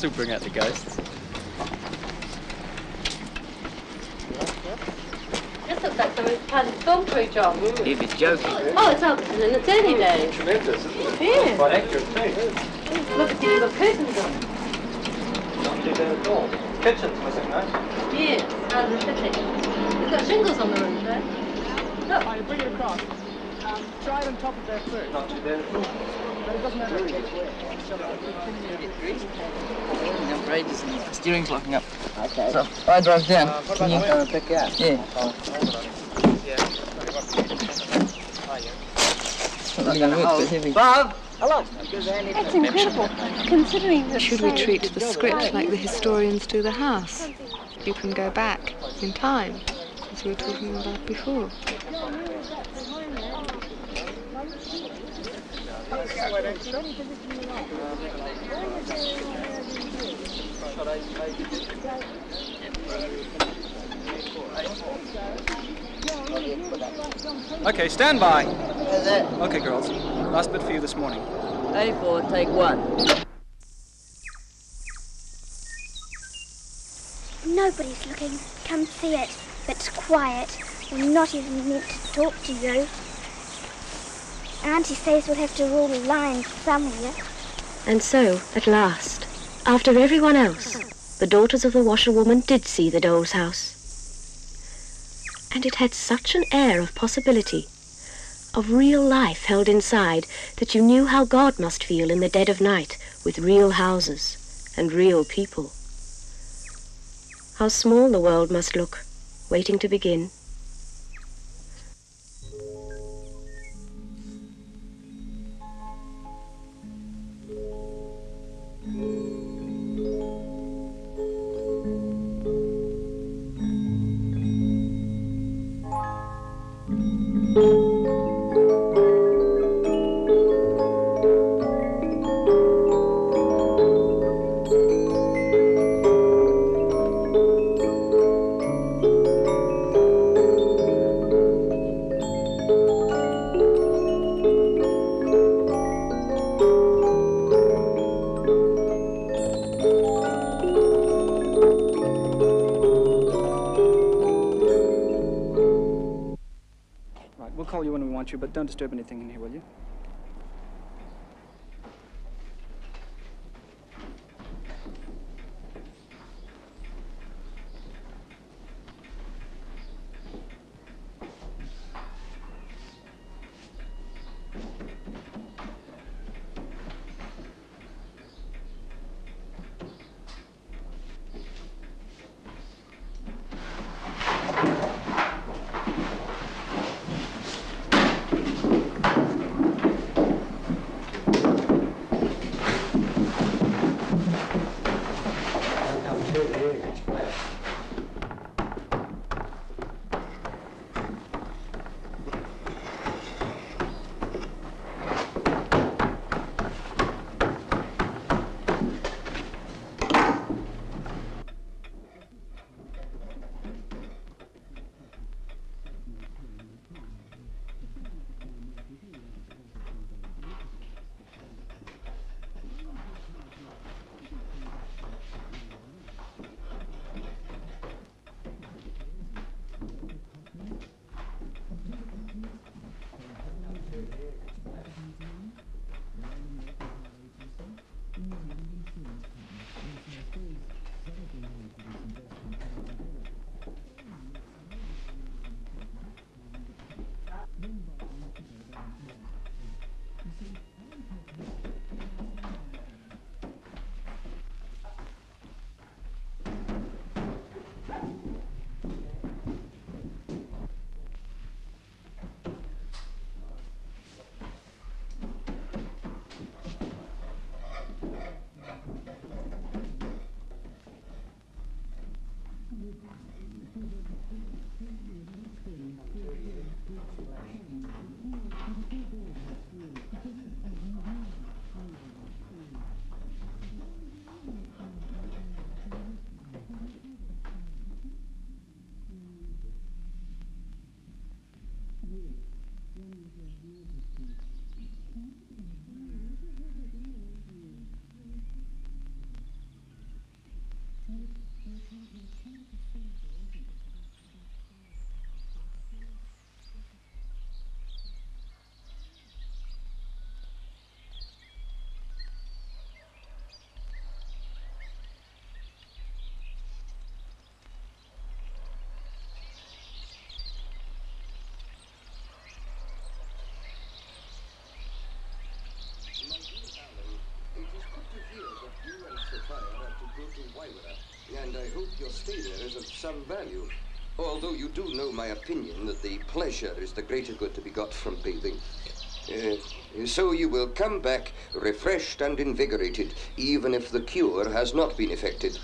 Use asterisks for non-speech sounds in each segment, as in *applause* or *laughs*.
This will bring out the ghosts. This looks like somebody's planned a film crew job. He was joking. Oh, it's up in the Nativity days. Tremendous, isn't it? Yeah. Quite accurate thing. Look at these little curtains on. Not too bad at all. Kitchen's missing, though. Yes, out of the city. It's got shingles on the roof, eh? Look. I bring it across. Um, try it on top of there first. Not too bad at all. But it doesn't matter. Outrageous and the steering's locking up. Okay. So if I drive down, Uh, what can about you... the pick out? Yeah. Oh, hold on. Yeah. It's not really going to work, so heavy. Bob! It's incredible, considering the Should we treat the script like the historians do the house? You can go back in time, as we were talking about before. Okay, stand by. Okay, girls. Last bit for you this morning. A4, take one. Nobody's looking. Come see it. It's quiet. We're not even meant to talk to you. Auntie says we'll have to rule the line somewhere. And so, at last, after everyone else, the daughters of the washerwoman did see the doll's house. And it had such an air of possibility, of real life held inside, that you knew how God must feel in the dead of night with real houses and real people. How small the world must look, waiting to begin. Don't disturb anything in here, will you? Some value. Although you do know my opinion that the pleasure is the greater good to be got from bathing. Uh, so you will come back refreshed and invigorated, even if the cure has not been effected.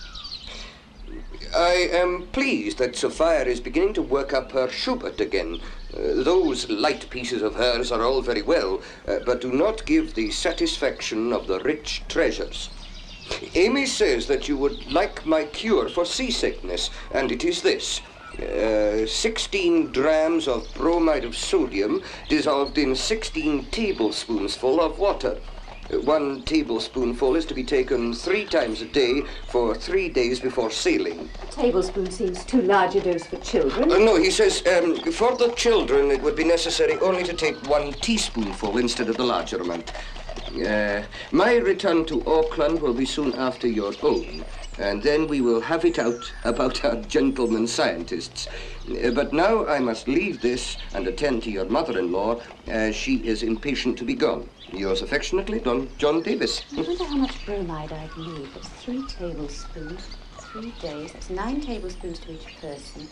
I am pleased that Sophia is beginning to work up her Schubert again. Uh, those light pieces of hers are all very well, uh, but do not give the satisfaction of the rich treasures. Amy says that you would like my cure for seasickness, and it is this. Uh, 16 drams of bromide of sodium dissolved in 16 tablespoonsful of water. Uh, One tablespoonful is to be taken three times a day for three days before sailing. A tablespoon seems too large a dose for children. Uh, no, he says um, for the children it would be necessary only to take one teaspoonful instead of the larger amount. Uh, my return to Auckland will be soon after your own, and then we will have it out about our gentlemen scientists. Uh, but now I must leave this and attend to your mother-in-law, as she is impatient to be gone. Yours affectionately, Don John Davis. I wonder how much bromide I'd need. It's three tablespoons, three days. That's nine tablespoons to each person.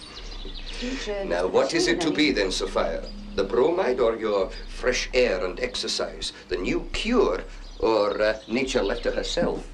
Now, what is it to be then, Sophia? The bromide or your fresh air and exercise? The new cure or uh, nature left to herself?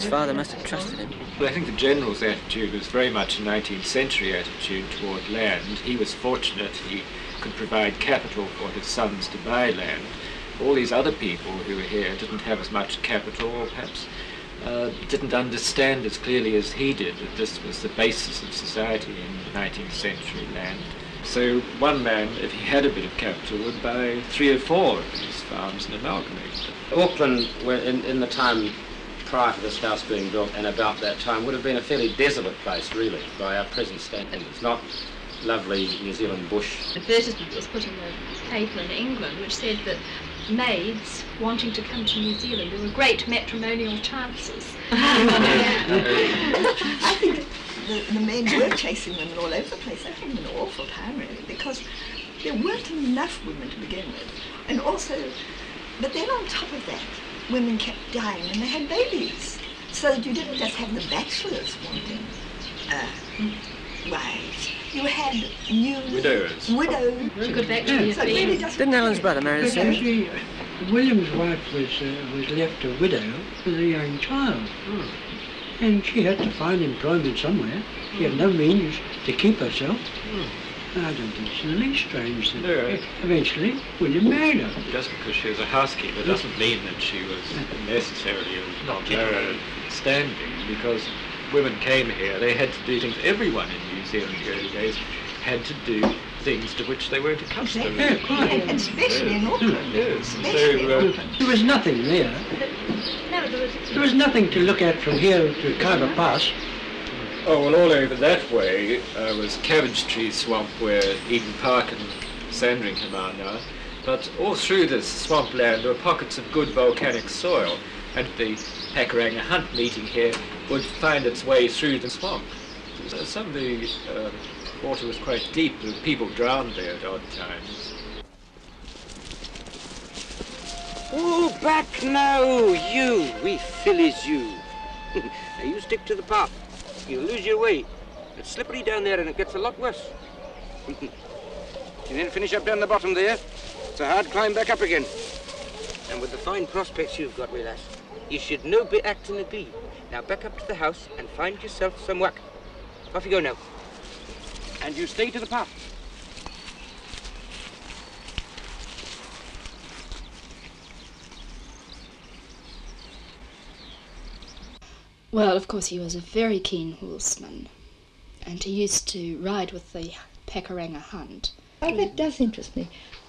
Allan's father must have trusted him. Well, I think the general's attitude was very much a 19th century attitude toward land. He was fortunate he could provide capital for his sons to buy land. All these other people who were here didn't have as much capital, or perhaps uh, didn't understand as clearly as he did that this was the basis of society in 19th century land. So one man, if he had a bit of capital, would buy three or four of these farms and amalgamate them. Auckland, in, in the time prior to this house being built and about that time, would have been a fairly desolate place, really, by our present standards. Not lovely New Zealand bush. advertisement was put in the paper in England which said that maids wanting to come to New Zealand, there were great matrimonial chances. *laughs* I think the, the men were chasing women all over the place. That was an awful time, really, because there weren't enough women to begin with. And also, but then on top of that, women kept dying and they had babies. So that you didn't just have the bachelors wanting uh, wives. You had new Widows. widows. She could have actually So it really Didn't Allan's brother marry the same? actually, William's wife was uh, was left a widow with a young child, and she had to find employment somewhere. She had no means to keep herself, I don't think it's the least strange that No. eventually William married her. Just because she was a housekeeper doesn't mean that she was necessarily of of lower standing, because women came here, they had to do things, everyone in New Zealand in the early days had to do things to which they weren't accustomed. Yeah, quite. And especially in Auckland. Yes, Especially so, in uh, Auckland. There was nothing there. No, there was. There was nothing to look at from here to Khyber Pass. Oh, well, all over that way uh, was Cabbage Tree Swamp where Eden Park and Sandringham are now. But all through this swampland were pockets of good volcanic soil, and the Pakuranga Hunt meeting here would find its way through the swamp. Some of the uh, water was quite deep, and people drowned there at odd times. Oh, back now, you, we fillies, you. *laughs* now you stick to the path. You'll lose your way. It's slippery down there and it gets a lot worse. you then finish up down the bottom there. It's a hard climb back up again. And with the fine prospects you've got, my lass, you should no be acting a glee. Now back up to the house and find yourself some work. Off you go now. And you stay to the path. Well, of course, he was a very keen horseman, and he used to ride with the Pakuranga hunt. Oh, that does interest me.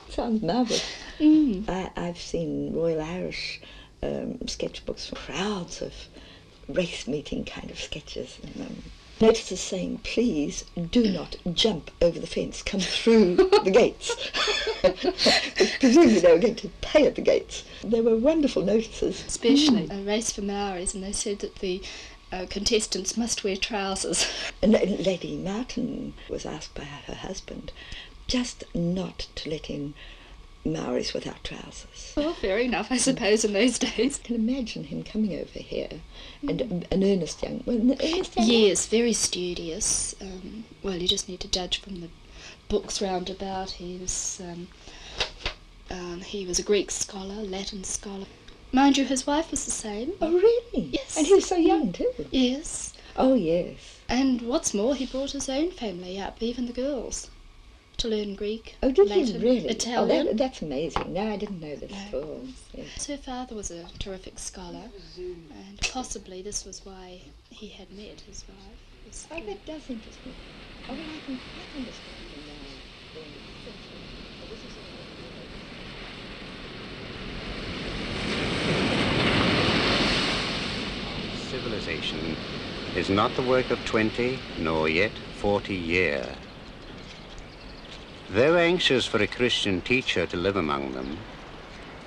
Sounds marvellous. Mm. I, I've seen Royal Irish um, sketchbooks, crowds of race meeting kind of sketches. And, um, notices saying, please do not jump over the fence, come through the gates. *laughs* Presumably they were going to pay at the gates. They were wonderful notices. Especially a race for Maoris, and they said that the uh, contestants must wear trousers. *laughs* And Lady Martin was asked by her husband just not to let in Maoris without trousers. Well, fair enough, I suppose, in those days. I can imagine him coming over here and an earnest young, well, an earnest young Yes, very studious. Um, well, you just need to judge from the books round about. He was, um, um, he was a Greek scholar, Latin scholar. Mind you, his wife was the same. Oh, really? Yes. And he was so young too. Yes. Oh, yes. And what's more, he brought his own family up, even the girls, to learn Greek, Oh, did Latin, he really? Italian. Oh, that, that's amazing. No, I didn't know this at all. Yes. Her father was a terrific scholar, and possibly this was why he had met his wife. was Oh, that does interest me. Oh, well, I can quite understand now. being essentially- this is Civilization is not the work of 20, nor yet 40 year. Though anxious for a Christian teacher to live among them,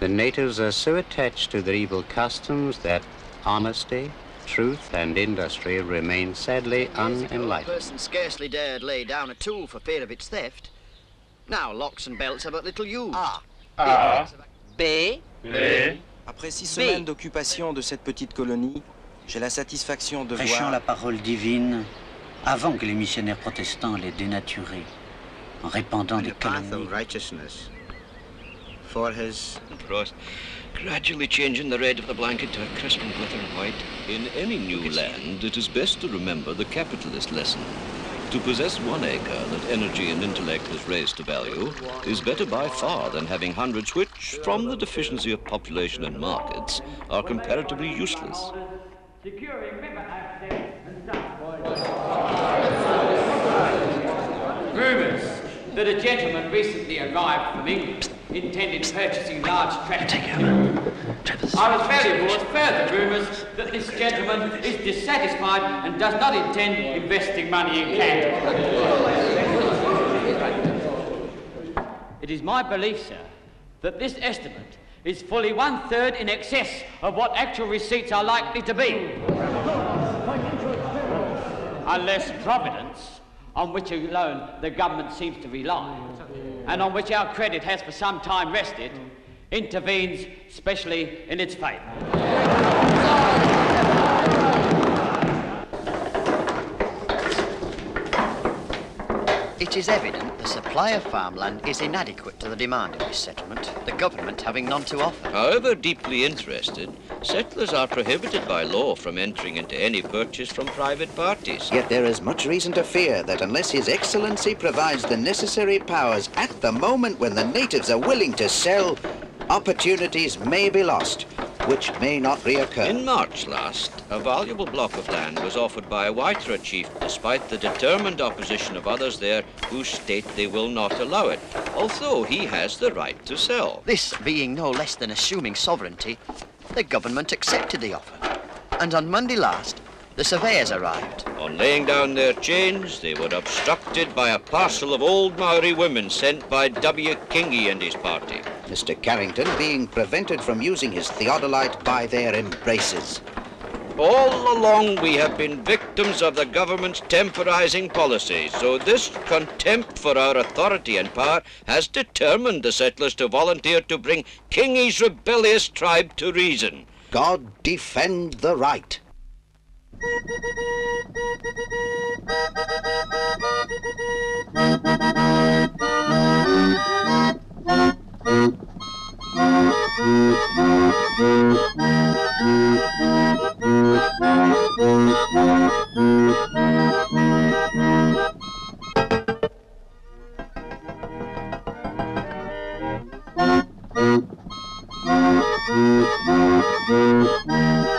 the natives are so attached to their evil customs that honesty, truth, and industry remain sadly unenlightened. A person scarcely dared lay down a tool for fear of its theft. Now locks and belts are but little used. Ah. Ah. Après six semaines d'occupation de cette petite colonie, j'ai la satisfaction de Prêchant voir... la parole divine avant que les missionnaires protestants l'aient dénaturée, en répandant des path calomnies. of righteousness. For his Frost, gradually changing the red of the blanket to a crisp and glittering white. In any new land, it is best to remember the capitalist lesson. To possess one acre that energy and intellect has raised to value is better by far than having hundreds which, from the deficiency of population and markets, are comparatively useless. That a gentleman recently arrived from England intended purchasing large tracts. I was very aboard further rumours that this gentleman is dissatisfied and does not intend investing money in Canada. It is my belief, sir, that this estimate is fully one third in excess of what actual receipts are likely to be. Unless Providence, on which alone the government seems to rely, and on which our credit has for some time rested, mm. intervenes specially in its favour. It is evident The supply of farmland is inadequate to the demand of this settlement, the government having none to offer. However deeply interested, settlers are prohibited by law from entering into any purchase from private parties. Yet there is much reason to fear that unless His Excellency provides the necessary powers at the moment when the natives are willing to sell, opportunities may be lost, which may not reoccur. In March last, a valuable block of land was offered by a Waitara chief despite the determined opposition of others there who state they will not allow it, although he has the right to sell. This being no less than assuming sovereignty, the government accepted the offer. And on Monday last, the surveyors arrived. On laying down their chains, they were obstructed by a parcel of old Maori women sent by W. Kingi and his party. Mr. Carrington being prevented from using his theodolite by their embraces. All along we have been victims of the government's temporizing policy, so this contempt for our authority and power has determined the settlers to volunteer to bring Kingi's rebellious tribe to reason. God defend the right. Keep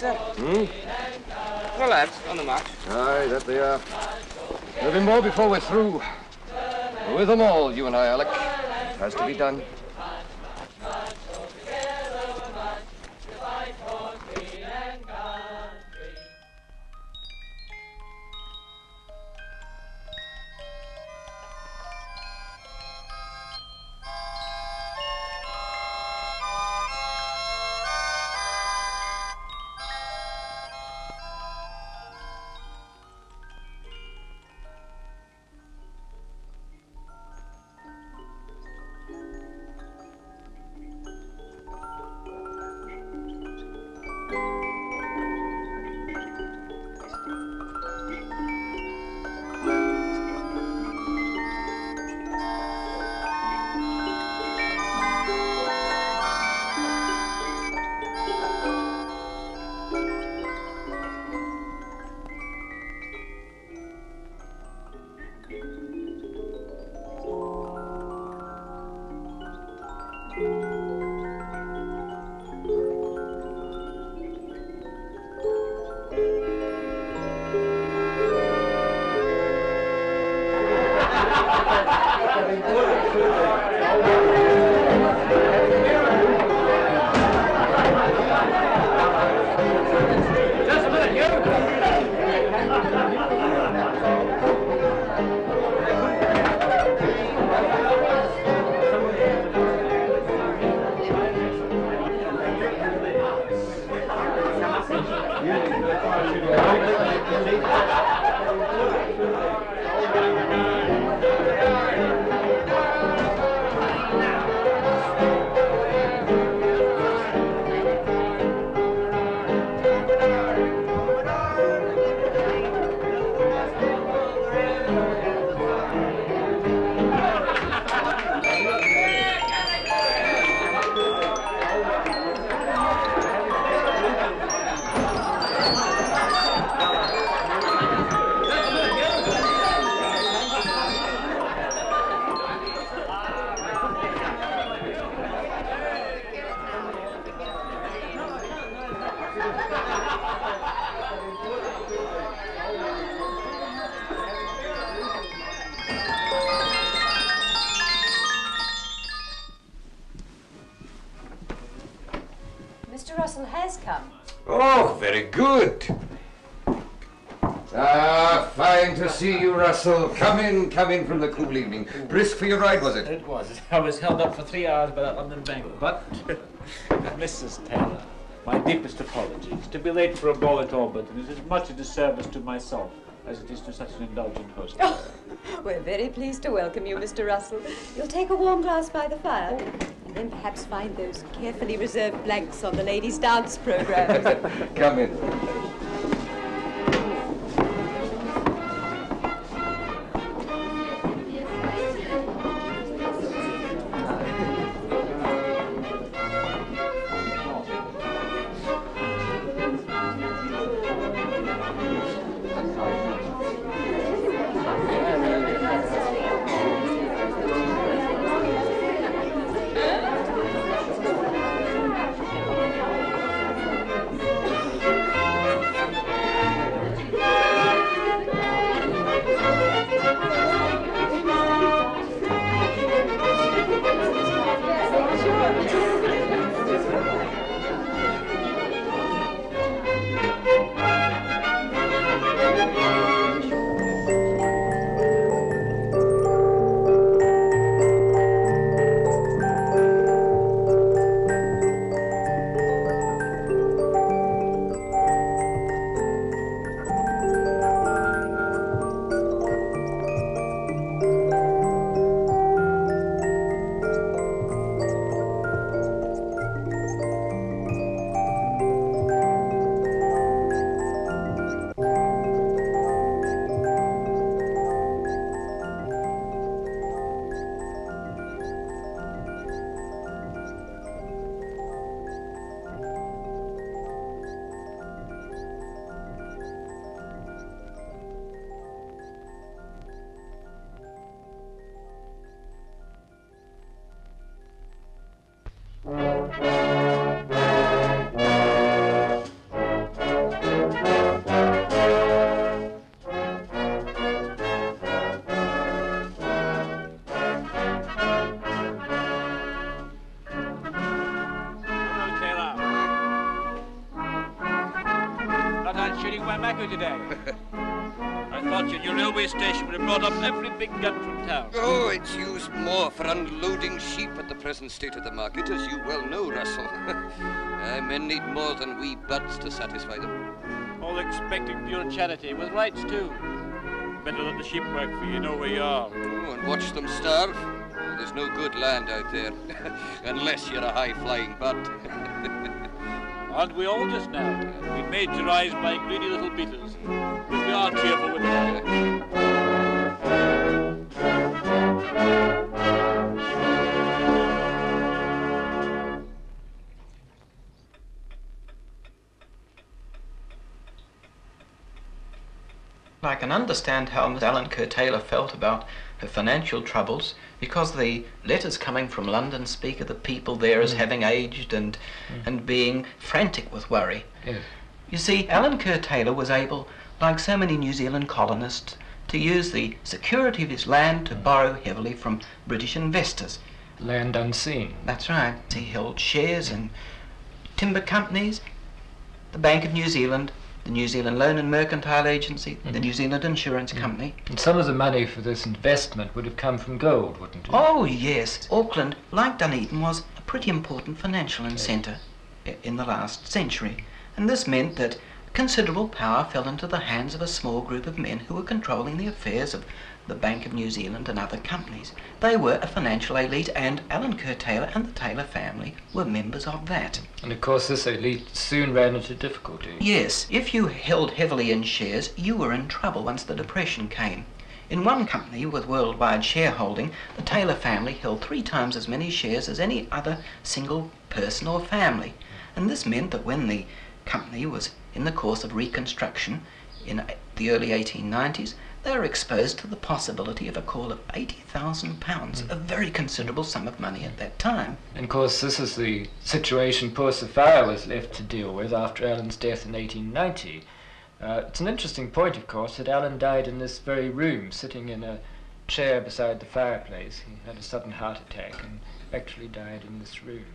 sir? Hmm? Well, lads, on the march. Aye, that they are. There'll be more before we're through. With them all, you and I, Alec. It has to be done. Yeah. Oh, very good. Ah, fine to see you, Russell. Come in, come in from the cool evening. Brisk for your ride, was it? It was. I was held up for three hours by that London bank. But, *laughs* Mrs. Taylor, my deepest apologies. To be late for a ball at Albert is as much a disservice to myself as it is to such an indulgent host. *laughs* We're very pleased to welcome you, Mr. Russell. You'll take a warm glass by the fire, and then perhaps find those carefully reserved blanks on the ladies' dance program. *laughs* come in. At state of the market, as you well know, Russell. *laughs* uh, men need more than wee buds to satisfy them. All expecting pure charity, with rights too. Better let the sheep work for you know where you are. Oh, and watch them starve. Oh, there's no good land out there, *laughs* unless you're a high-flying bud. *laughs* Aren't we all just now? We made to rise by greedy little beaters. But we are cheerful with it. I can understand how Miss Ellen Kerr Taylor felt about her financial troubles because the letters coming from London speak of the people there as Mm. having aged and and being frantic with worry. Yes. You see, Allan Kerr Taylor was able, like so many New Zealand colonists, to use the security of his land to borrow heavily from British investors. Land unseen. That's right. He held shares in timber companies, the Bank of New Zealand, the New Zealand Loan and Mercantile Agency, the mm-hmm. New Zealand Insurance mm-hmm. Company. And some of the money for this investment would have come from gold, wouldn't it? Oh, yes. Auckland, like Dunedin, was a pretty important financial centre in the last century. And this meant that considerable power fell into the hands of a small group of men who were controlling the affairs of the Bank of New Zealand and other companies. They were a financial elite, and Allan Kerr Taylor and the Taylor family were members of that. And of course, this elite soon ran into difficulty. Yes, if you held heavily in shares, you were in trouble once the Depression came. In one company with worldwide shareholding, the Taylor family held three times as many shares as any other single person or family. And this meant that when the company was in the course of reconstruction in the early 1890s, they were exposed to the possibility of a call of £80,000, a very considerable sum of money at that time. And of course, this is the situation poor Sophia was left to deal with after Allan's death in 1890. Uh, it's an interesting point, of course, that Allan died in this very room, sitting in a chair beside the fireplace. He had a sudden heart attack and actually died in this room.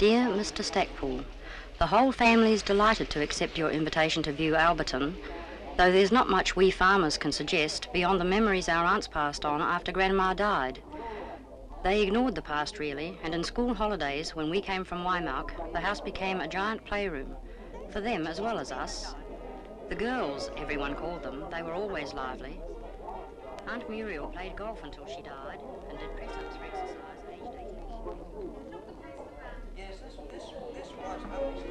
Dear Mr. Stackpool, the whole family is delighted to accept your invitation to view Alberton, though there's not much we farmers can suggest beyond the memories our aunts passed on after Grandma died. They ignored the past, really, and in school holidays, when we came from Waimauku, the house became a giant playroom, for them as well as us. The girls, everyone called them, they were always lively. Aunt Muriel played golf until she died and did press-ups for exercise aged 18. Yes, this, this, this was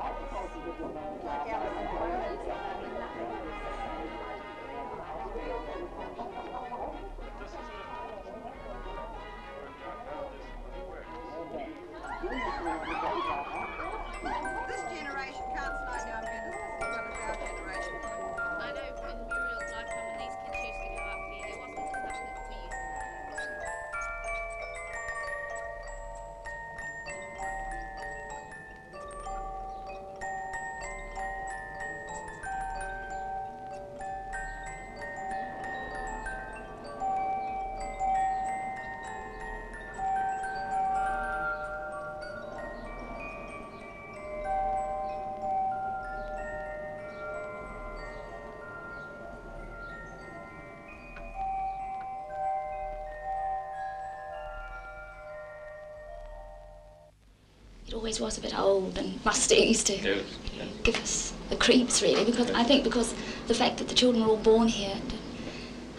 This It always was a bit old and musty. It used to give us the creeps, really, because I think because the fact that the children were all born here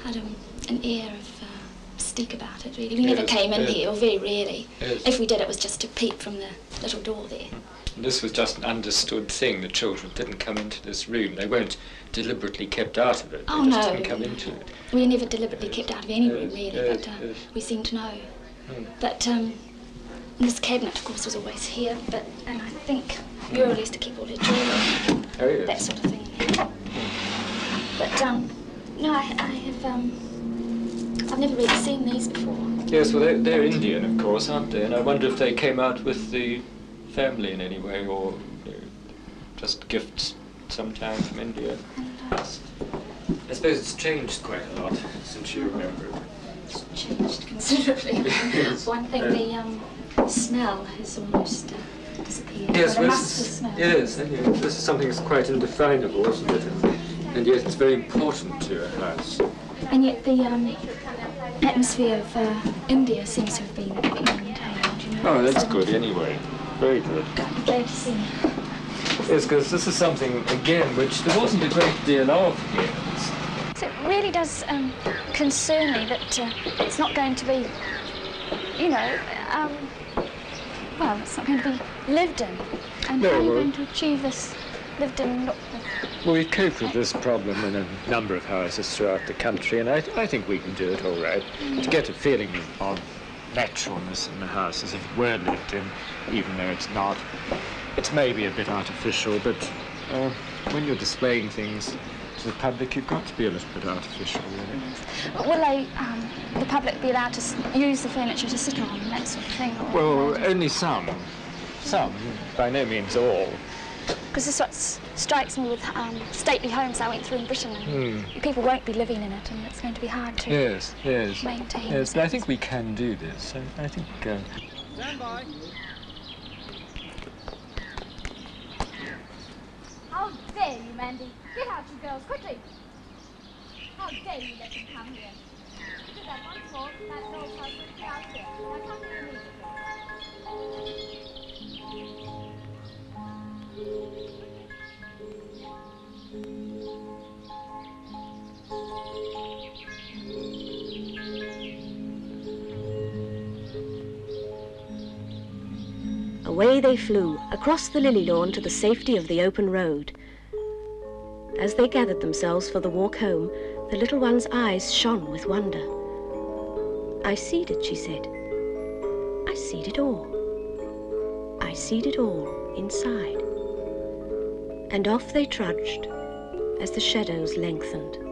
had um, an air of uh, mystique about it, really. We never came in yes. here, or very rarely. Yes. If we did, it was just to peep from the little door there. And This was just an understood thing. The children didn't come into this room. They weren't deliberately kept out of it. They Oh, just no. didn't come into it. We were never deliberately kept out of any room, really, yes, but uh, yes. we seemed to know. Hmm. But um, this cabinet, of course, was always here, but and I think Muriel used to keep all her jewellery, Oh, yes. that sort of thing. But um, no, I, I have um, I've never really seen these before. Yes, well, they're, they're Indian, of course, aren't they? And I wonder if they came out with the family in any way, or you know, just gifts sometime from India. I suppose it's changed quite a lot since you remember it. It's changed considerably. *laughs* One thing, the um, smell has almost uh, disappeared. Yes, Well, is, yes, and, you this is something that's quite indefinable, isn't it? And, yet it's very important to a house. And yet the um, atmosphere of uh, India seems to have been maintained. You know? Oh, that's good anyway. Very good. I'm glad to see. Yes, because this is something, again, which there wasn't a great deal of here. So it really does um, concern me that uh, it's not going to be, you know, um, well, it's not going to be lived in. And No, how are you well- going to achieve this lived in look? Well, we've coped with this problem in a number of houses throughout the country, and I, I think we can do it all right. To get a feeling of, of naturalness in the house as if it were lived in, even though it's not. It's maybe a bit artificial, but uh, when you're displaying things to the public, you've got to be a little bit artificial, really. Will they, um, the public, be allowed to use the furniture to sit on and that sort of thing? Well, only some. Some, by no means all. Because this is what strikes me with um, stately homes I went through in Britain. And Hmm. People won't be living in it, and it's going to be hard to Yes, yes. maintain. Yes, but I think we can do this. I, I think. Uh, Stand by. How dare you, Mandy? Get out, you girls, quickly! How dare you let them come here? Do that once more, that girl's husband, get out here. Now come here immediately. Away they flew, across the lily lawn to the safety of the open road. As they gathered themselves for the walk home, the little one's eyes shone with wonder. I seed it, she said. I seed it all. I seed it all inside. And off they trudged as the shadows lengthened.